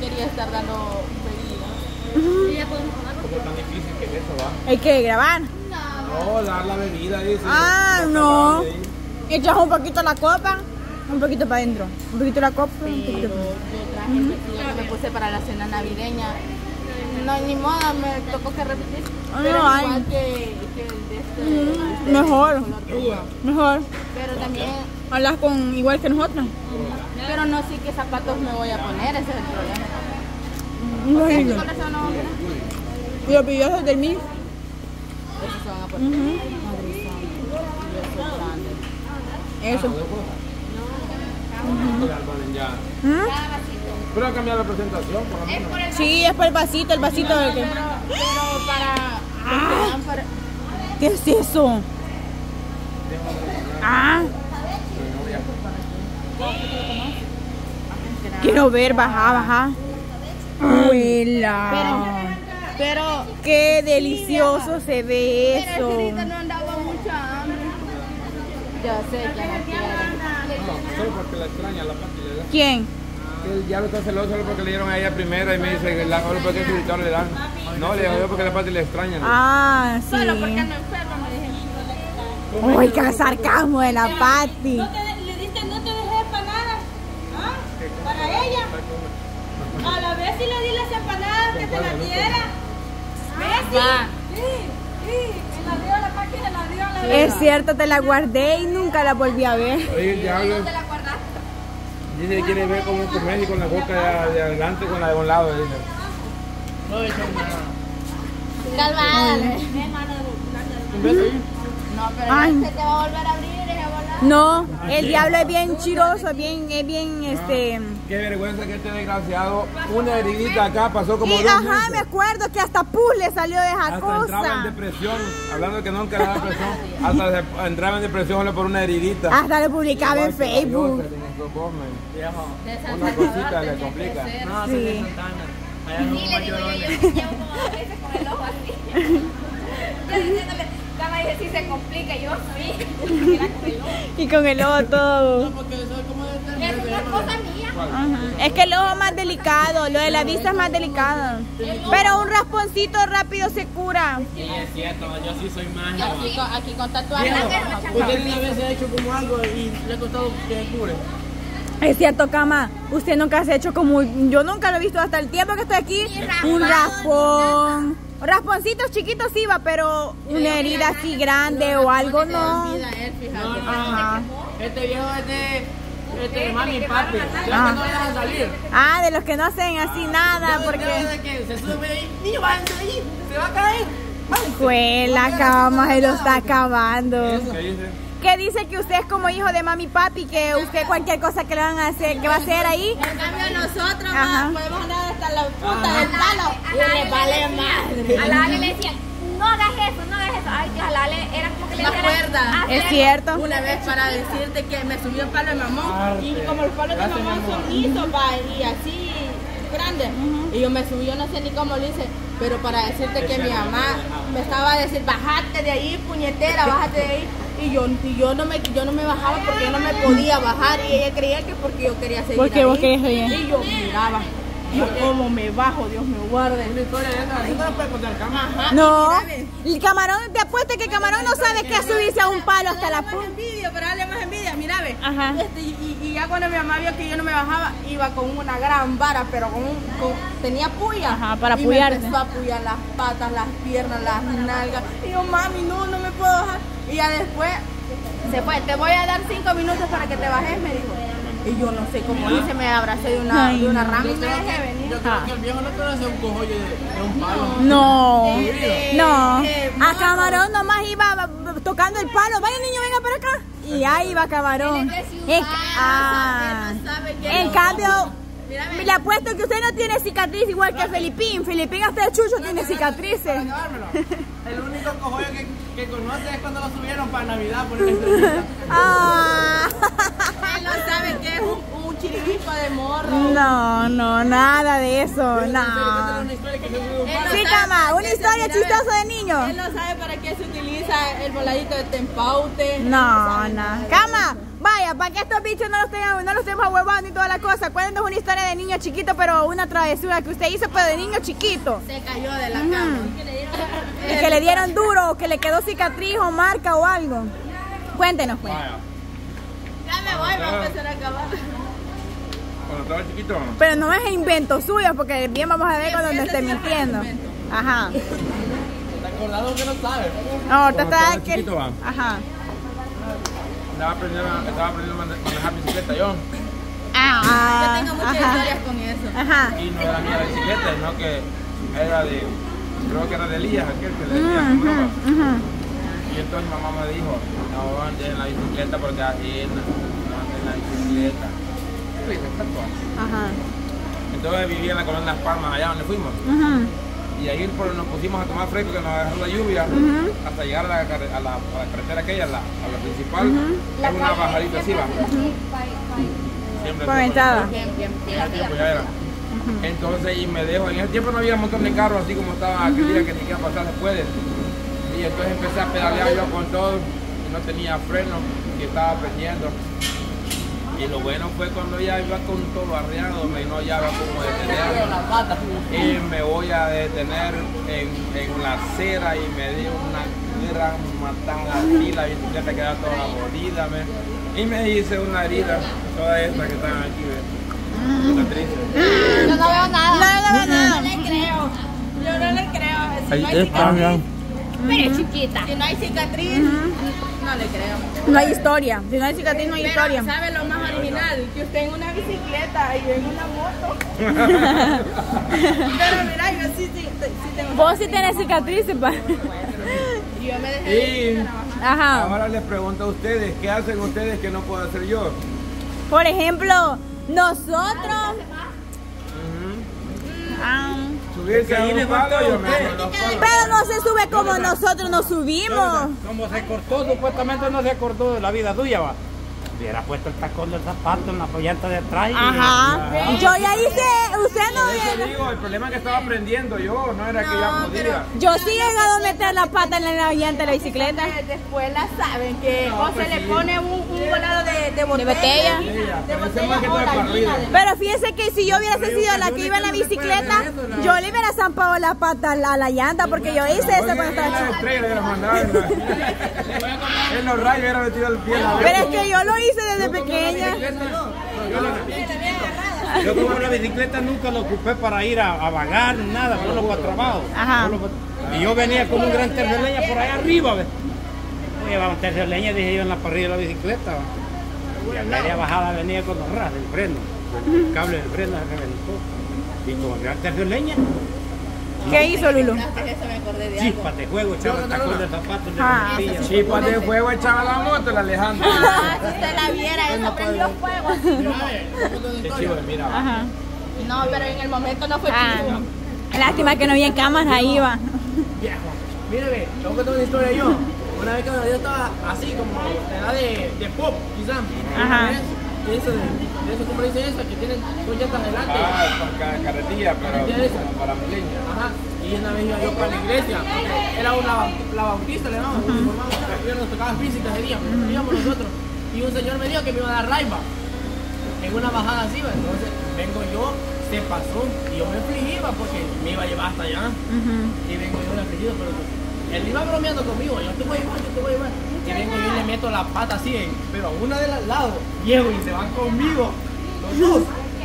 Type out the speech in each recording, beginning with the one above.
quería estar dando bebida. ¿Cómo tan difícil que es eso, va? ¿Hay que grabar? No, dar la bebida, dice. Ah, no. Echas un poquito la copa, un poquito para adentro. Un poquito la copa, un poquito yo para traje el vestido que me puse para la cena navideña. No, ni modo, me tocó que repetir. Ah, Pero no, igual que, que el de este, de este Mejor. Mejor. Pero también, Hablas con igual que nosotros. pero no sé qué zapatos me voy a poner, ese es el problema. Imagino. ¿Qué color se van a poner? Y los videos del mí. Esos se van a poner. Eso. Ponen ya. ¿Mm? Pero ha cambiado la presentación, por lo menos. Sí, es para el vasito, el vasito del que. Pero, pero para, Ah. para- ¿Qué es eso? Ah, quiero ver, baja, baja. Abuela. pero Qué delicioso se ve Pero eso. ahorita no andaba mucha hambre. Yo sé que no quiere. No, solo porque la extraña la Pati le da. ¿Quién? Él ya lo está celoso solo porque le dieron a ella primera y me dice que la solo porque su editor le dan. No, le digo porque la Pati le extraña. Ah, sí. Solo porque ando enferma, me dije. Uy, qué sarcasmo de la Patti. ¿No te, le diste, no te dejé empanadas? ¿Ah? ¿Para ella? A la vez si le di las empanadas que te las diera. ¿Ves? Sí, sí. Me la dio la página, la dio la Es cierto, te la guardé y nunca la volví a ver. Oye, el diablo dice que quiere ver cómo comer y con la boca de, de adelante con la de un lado. Dice. Calmada. ¿Un beso ahí? No, pero Ay. se te va a volver a abrir y a volar. No, el diablo es bien chiroso, es bien, es bien, este... Qué vergüenza que este desgraciado, una heridita acá, pasó como Y dos ajá, meses. me acuerdo que hasta pus le salió de esa Hasta entraba en cosa. depresión, hablando de que nunca le daba depresión, hasta se- entraba en depresión solo por una heridita. Hasta lo publicaba en Facebook. de. De Una cosita le complica. ser. Sí. Sí, le digo yo, yo llevo como a veces con el ojo así. Yo diciéndole, Cama dice, si se complica, yo sí. Era con el ojo. Y con el ojo todo. Es una cosa mía. Ajá. Es que el ojo es más delicado, lo de la vista es más delicado. Pero un rasponcito rápido se cura. Sí, es cierto, yo sí soy mágico. Aquí con, aquí con tatuajes. Usted una vez se ha hecho como algo y le ha costado que se cure. Es cierto, Cama, usted nunca se ha hecho como, yo nunca lo he visto hasta el tiempo que estoy aquí, un raspón. Rasponcitos chiquitos sí va, pero una herida así grande o algo no. Ajá. Este viejo es de, este de mami y papi. Ya Ah. que no dejan salir. Ah, de los que no hacen así nada, Porque porque... que se sube ahí, niño, váyanse de ahí, se va a caer. Fue la cama, se lo está acabando. ¿Qué dice? ¿Qué dice que usted es como hijo de mami y papi? Que usted cualquier cosa que le van a hacer, que va a hacer ahí. En cambio nosotros Ajá. ma, podemos andar hasta la punta del palo y le vale madre. A la le decían, hagas eso, no hagas eso. Ay, la Ale era como que le Me acuerda. "Haz Es eso". cierto. Una vez para decirte que me subió el palo de mamón y como los palos de mamón son lisos va, y así grandes y yo me subí, yo no sé ni cómo lo hice, pero para decirte que mi mamá me estaba a decir bájate de ahí puñetera, bájate de ahí y yo, y yo no me yo no me bajaba porque yo no me podía bajar y ella creía que porque yo quería seguir Porque ahí. vos querías seguir. y yo miraba yo como me bajo, Dios me guarde. Una historia de esa, ¿sí no el camarón, te apuesto que el camarón no sabe qué subirse a un palo hasta la punta. envidia, pero dale más envidia, mira ve. Ajá. Este, y, y ya cuando mi mamá vio que yo no me bajaba, iba con una gran vara, pero con un, con- tenía puya. Ajá, para y. Me empezó a apoyar las patas, las piernas, las nalgas. Y yo, mami, no, no me puedo bajar. Y ya después se fue, te voy a dar cinco minutos para que te bajes, me dijo. Y yo no sé cómo hice, me abracé de una, Ay, de una rama y me dejé venir. Yo creo que el viejo no te hace un cojollo de, de un palo. No, Eh, no. eh, A mono. camarón nomás iba tocando el palo. Vaya niño, venga para acá. Y ahí iba camarón. En, ah, no sabe qué en es. cambio, Mírame. le apuesto que usted no tiene cicatriz igual que Felipín. Felipín hasta el chucho tiene cicatrices. El único cojollo que, que conoce es cuando lo subieron para Navidad por. Ah. Él no sabe qué es un, un de morro. No, no, nada de eso, no. Sí, cama, una historia chistosa de niño. Él no sabe para qué se utiliza el voladito de tempaute. No, no. Cama, vaya, para que estos bichos no los tengan, no los estemos ahuevando y toda la cosa. Cuéntanos una historia de niño chiquito, pero una travesura que usted hizo, pero de niño chiquito. Se cayó de la cama. Y que le dieron duro, o que le quedó cicatriz o marca o algo. Cuéntenos, pues. Ya me voy, me voy a empezar a acabar. cuando estaba chiquito, Pero no es invento suyo, porque bien vamos a ver cuando te esté mintiendo. Ajá. Acordado que no sabe. No, te está chiquito, va. Ajá. aprendiendo, estaba aprendiendo a mane- manejar bicicleta yo. Ah, Yo tengo muchas ajá. historias con eso. Ajá. Y no era mía la bicicleta, sino que era de, creo que era de Elías, aquel que le decía, Y entonces mamá me dijo, no andes en la bicicleta porque ajena, no andes en la bicicleta. Ajá. Entonces vivía en la colonia Las Palmas, allá donde fuimos. Ujú. Y ahí por- nos pusimos a tomar fresco que nos agarró la lluvia hasta llegar a la, a la, a la carretera aquella, a la, a la principal. Es una bajadita así, va. Siempre era. Entonces, y me dejo. En ese tiempo no había un montón de carros así como estaba aquel día que ni siquiera pasar se puede. Y entonces empecé a pedalear yo con todo y no tenía freno y estaba aprendiendo. Y lo bueno fue cuando ya iba con todo arreado, me no ya va como detener. La pata. Y me voy a detener en, en la acera y me dio una gran matada así, la bicicleta quedaba toda jodida, me- y me hice una herida, toda esta que están aquí, ¿ves? Está triste. Yo no veo nada. No, no, no, No le creo. Yo no le creo. Si Ahí no hay está, Pero chiquita. si no hay cicatriz, no le creo. No hay historia. Si no hay cicatriz, no hay Pero, historia. ¿sabe lo más original? Que usted en una bicicleta y yo en una moto. Pero mira, yo sí, sí, sí tengo Vos sí tenés cicatrices, pa. Y yo me dejé Y. Ajá. ahora les pregunto a ustedes, ¿qué hacen ustedes que no puedo hacer yo? Por ejemplo, nosotros. Ah, Pero no se sube como nosotros nos subimos. Como se cortó, supuestamente no se cortó de la vida tuya, va. Hubiera puesto el tacón del zapato en la llanta de atrás. y- Ajá. Yo ya hice. Usted no. Digo, el problema es que estaba aprendiendo yo, no era que ya podía. Yo sí he llegado a meter la pata en la llanta de la bicicleta. Entonces, Después la saben que No, o pues se le sí. pone un, un volado de, de botella. botella. De pero ese botella más que o de- Pero fíjese que si yo hubiera sido la que iba en la bicicleta, yo le hubiera zampado la pata a la, la llanta porque yo hice eso cuando estaba chica. le en los rayos hubiera metido el pie Pero es que yo lo hice desde pequeña. Yo como la bicicleta nunca la ocupé para ir a, a vagar ni nada, solo para trabajo. Ajá. Y yo venía con un gran tercio de leña por ahí arriba, ¿ves? Llevaba un tercio de leña, dije yo en la parrilla de la bicicleta. ¿va? Y a media bajada venía con los ras del freno. El cable del freno se reventó. Y con el gran tercio de leña, ¿Qué hizo Lulu? Me acordé de chispas juego, echaba el tacón de zapatos de Ah. la bombilla. Chispas de fuego echaba la moto, el Alejandro. Ah, si usted la viera, eso prendió fuego. Qué chivo, mira. Ajá. No, pero en el momento no fue Ah, chivo. lástima que no había cámaras ahí va. Viejo. Voy a contar una historia yo. Una vez que yo estaba así como en edad de, de pop, quizás. Ajá. De eso, de, eso, ¿cómo le dicen eso? Que tienen dos llantas adelante. Ah, con ca- carretilla, pero como para mi leña. Ajá. Y una vez iba yo para la iglesia, era una la bautista, le llamamos, uh nos tocaba física ese día, íbamos nosotros. Y un señor me dijo que me iba a dar raiva en una bajada así, ¿va? entonces vengo yo, se pasó y yo me afligí, ¿va? porque me iba a llevar hasta allá. Y vengo yo afligido, pero él iba bromeando conmigo, yo te voy a llevar, yo te voy a llevar. Y vengo yo y le meto la pata así, en- pero a una de las lados, viejo, y se van conmigo, los dos,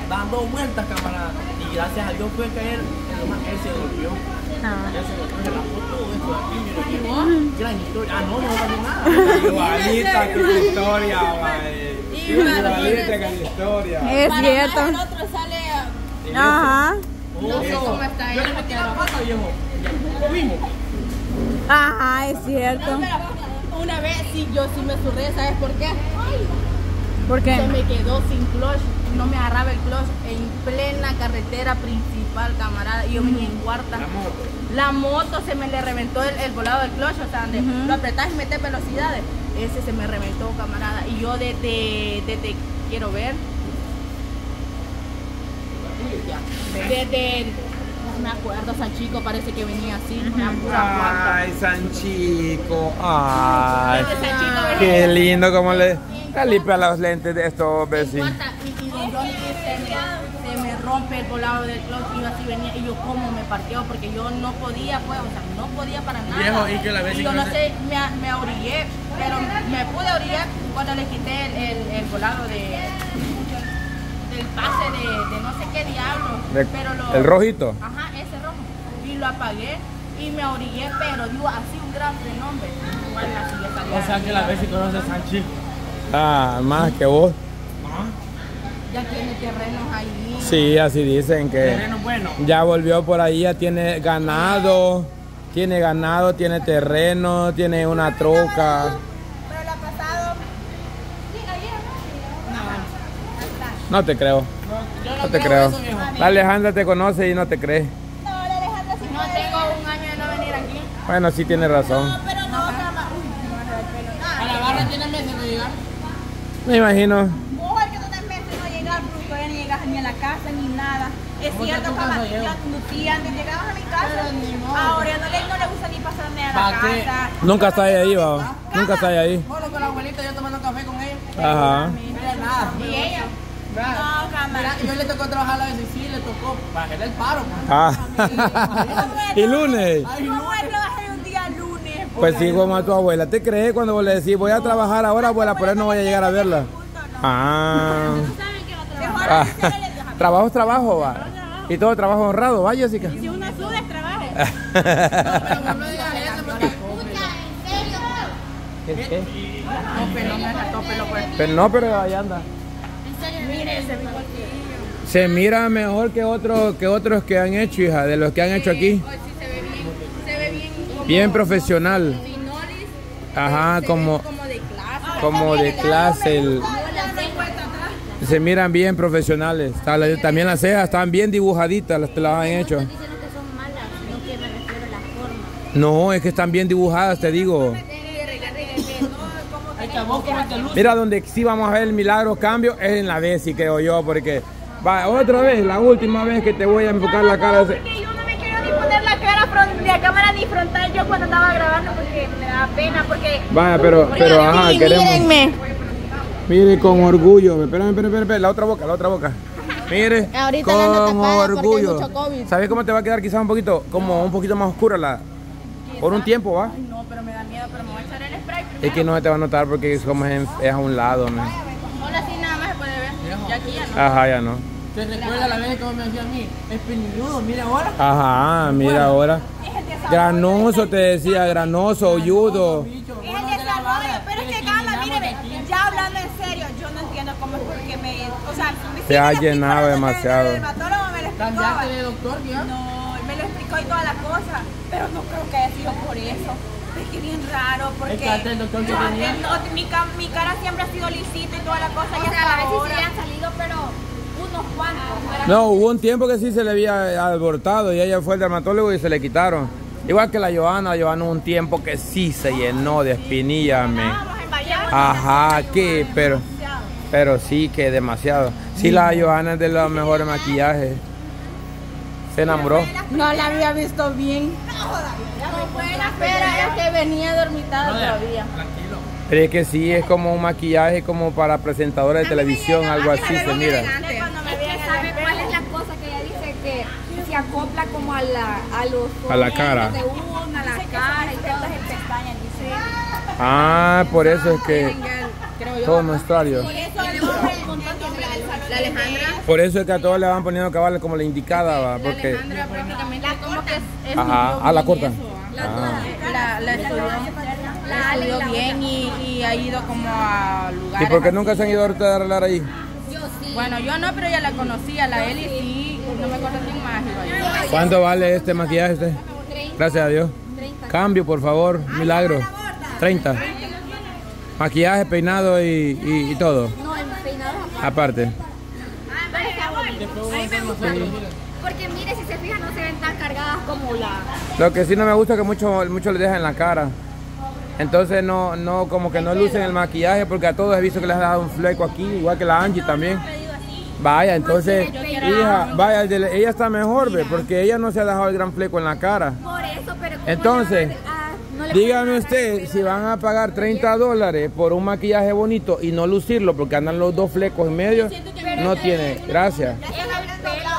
dando vueltas, camarada. Y gracias a Dios fue caer en lo más, él se durmió. Él se durmió, se la foto, esto de aquí, mira. Gran historia. Ah, no, no pasó nada. Igualita que la historia, mae. Igualita que la historia. Es más, el cierto. otro sale. Ajá. No sé cómo está Yo le él. metí la pata, viejo. Comimos. Ajá, es cierto. No, pero una vez sí, yo sí me surré, ¿sabes por qué? ¿Por Se qué? me quedó sin clutch, no me agarraba el clutch en plena carretera principal, camarada, y yo venía en cuarta. La moto. La moto se me le reventó el, el volado del clutch, o sea, donde lo apretás y metes velocidades. Ese se me reventó, camarada. Y yo desde, desde quiero ver, desde, me acuerdo, San Chico parece que venía así, una pura. Ay. Ay. San Chico venía Qué lindo como le, le limpia los lentes de estos vecinos. y, y don Johnny se me, se me rompe el volado del clutch y yo así venía y yo como me parqueo porque yo no podía, pues, o sea, no podía para nada. Viejo, y que la vez Y yo no sé, me, me orillé, pero me pude orillar cuando le quité el, el, el volado de, del pase de, de no sé qué diablo. De- pero lo, el rojito. Ajá, ese rojo. Y lo apagué y me orillé, pero digo así un gran renombre. O sea que la vez si conoce a San Chico. Ah, más que vos. Ya tiene terrenos ahí. Sí, así dicen que Terreno bueno. ya volvió por ahí, ya tiene ganado. Tiene ganado, tiene terreno, tiene una troca. Pero lo ha pasado. No te creo. Yo No te creo. eso, viejo. La Alejandra te conoce y no te cree. No, la Alejandra sí No tengo un año de no venir aquí. Bueno, sí tiene razón. Pero no, cama. Uy, me van a la barra tiene meses de llegar. Me imagino. Mujer que no te metes no llegar, porque todavía ni llegas ni a la casa ni nada. Es ¿Cómo cierto, tú llego? ya Lucía, antes llegabas a mi casa. Ahora no le, no le gusta ni pasarme a la casa. Nunca está ahí, va. Nunca está ahí. Solo con la abuelita yo tomando café con ella. Ajá. Mira, nada. ¿Y ella? Nada. No, cama. Mira, yo le tocó trabajar a veces, sí, le tocó bajarle el paro. Pues. Ah. y lunes. Ay, ¿Cómo no. es trabajar un día lunes? Pues sí, como a tu abuela. ¿Te crees cuando vos le decís voy a trabajar ahora, abuela? Por eso no voy a llegar a verla. Ah. Ah. Trabajo es trabajo, va. Y todo trabajo honrado, ¿va, Jessica? Si uno sube, es trabajo. Pero no me digas eso porque. ¿Qué, qué? No pues. Pero no, pero ahí anda. Se mira mejor que otros que otros que han hecho, hija, de los que han hecho aquí. Bien, se ve bien. como Bien profesional. Ajá, como como de clase. como de clase. el- se miran bien profesionales. También las cejas están bien dibujaditas, las que las han hecho. diciendo que son malas, sino que me refiero a la forma. No, es que están bien dibujadas, te digo. Mira, donde sí vamos a ver el milagro cambio es en la Bessie, creo yo, porque va otra vez, la última vez que te voy a enfocar la cara. de- Porque yo no me quiero ni poner la cara de la cámara ni frontal yo cuando estaba grabando porque me da pena porque Vaya, pero, pero ajá, queremos. mírenme. Mire, con orgullo. Espérame, espérame, espérame, la otra boca, la otra boca. Mire, Ahorita con orgullo. ¿Sabes cómo te va a quedar quizás un poquito, como un poquito más oscura la, por un tiempo, va? No, pero me da miedo, pero me voy a echar el spray primero. Es que no se te va a notar porque es como es, en- es a un lado, man. Solo así nada más se puede ver. Ya aquí ya no. Ajá, ya no. ¿Te recuerda la vez que vos me decías a mí? Es peniludo, mira ahora. Ajá, mira ahora. Granoso te decía, granoso, oyudo. Es el desarrollo, pero es que gama, discriminamos míreme, ya hablando en serio, yo no entiendo cómo es porque me, o sea, me Te ha llenado demasiado. El dermatólogo me lo explicó, de doctor, ¿ya? no, me lo explicó y toda la cosa, pero no creo que haya sido por eso. Es que bien raro, porque el doctor que yo tenía- antes no- mi, ca- mi cara siempre ha sido lisita y toda la cosa, y O sea, hasta a veces ahora. sí han salido, pero unos cuantos. No, hubo un tiempo que sí se le había abortado y ella fue al dermatólogo y se le quitaron. Igual que la Joana, Joana hubo un tiempo que sí se llenó de en Vallejo, Ajá, que, pero, pero sí que demasiado. Sí, la Joana es de los mejores maquillajes. Se enamoró. No la había visto bien. Pero es que venía dormitada todavía. Tranquilo. Pero es que sí, es como un maquillaje como para presentadora de televisión, algo así se mira. es que sabe cuál es la cosa que ella dice que se acopla como a la a los A la cara. de uno, a la cara y todo. pestañas, dice. Ah, por eso es que Creo yo. todo nuestro área. La Alejandra. Por eso es que a todos le van poniendo cabales como la indicada, va, La porque Alejandra prácticamente como que es, es Ajá, a la corta. Ah. La, la estudió, la estudió bien y, y ha ido como a ¿Y lugares. por qué nunca se han ido ahorita a arreglar ahí? Bueno, yo no, pero ya la conocía, la Eli sí, no me acuerdo quién más. ¿Cuánto vale este maquillaje usted? Gracias a Dios. Cambio, por favor, milagro. 30. Maquillaje, peinado y, y- y todo. No, el peinado Aparte. Pero está bonito. A mí me gusta. Porque mire, si se fijan, no se ven tan cargadas como la. Lo que sí no me gusta es que mucho, mucho le dejan en la cara. Entonces no, no, como que no lucen el maquillaje porque a todos he visto que les ha dado un fleco aquí, igual que la Angie también. Vaya, entonces, hija, vaya, el de- ella está mejor, ve, porque ella no se ha dejado el gran fleco en la cara. Por eso, pero ¿cómo Entonces, no le Dígame usted si van a pagar 30 dólares por un maquillaje bonito y no lucirlo porque andan los dos flecos en medio, no tiene gracias. Es el pelo.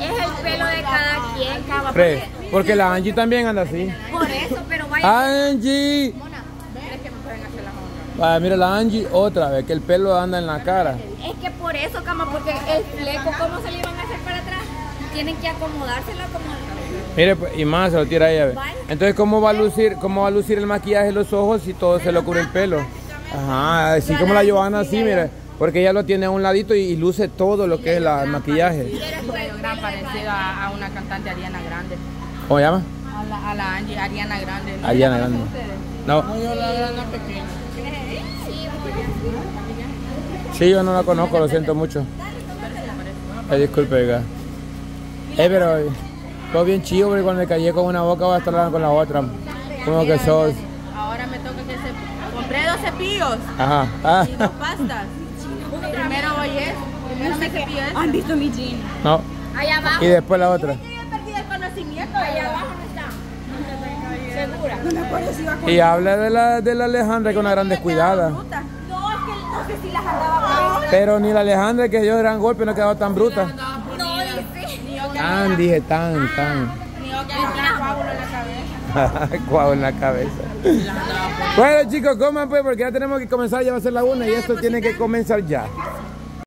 Es el pelo de cada quien, cama. Fred, Porque, porque la Angie también anda así. por eso, pero vaya. Angie. Vaya, mira la Angie otra vez, que el pelo anda en la cara. Es que por eso, cama, porque el fleco, ¿cómo se le iban a hacer para atrás? Tienen que acomodárselo como. Mire, pues, y más se lo tira ella. ve. Entonces, ¿cómo va a lucir, cómo va a lucir el maquillaje en los ojos si todo se le cubre el pelo? Ajá, así como la Johanna, así, mire. Porque ella lo tiene a un ladito y, y luce todo lo que es la, el maquillaje. gran parecido a, a una cantante Ariana Grande. ¿Cómo se llama? A la, a la Angie, Ariana Grande. ¿no? Ariana ¿La Grande. ustedes? No, Yo la grana pequeña. sí, yo no la conozco, lo siento mucho. Eh, disculpe, oiga. Eh, pero eh, todo bien chido porque cuando me callé con una boca voy a estar hablando con la otra. Como que sos. Ahora me toca que se... Compré dos cepillos Ajá. Ah, y dos pastas. Primero voy es, primero me cepillo es. ¿Han visto mi jean? no. Allá abajo. Y después la otra. Yo he perdido el conocimiento. Allá abajo no está. Segura. Y habla de la, de la Alejandra que es una gran descuidada. No, es que no sé si las andaba Pero ni la Alejandra que dio gran golpe no ha quedado tan bruta. Tan, dije tan, tan. La cabeza. Cuau en la cabeza. Bueno chicos, coman pues porque ya tenemos que comenzar, ya va a ser la una y esto tiene que comenzar ya.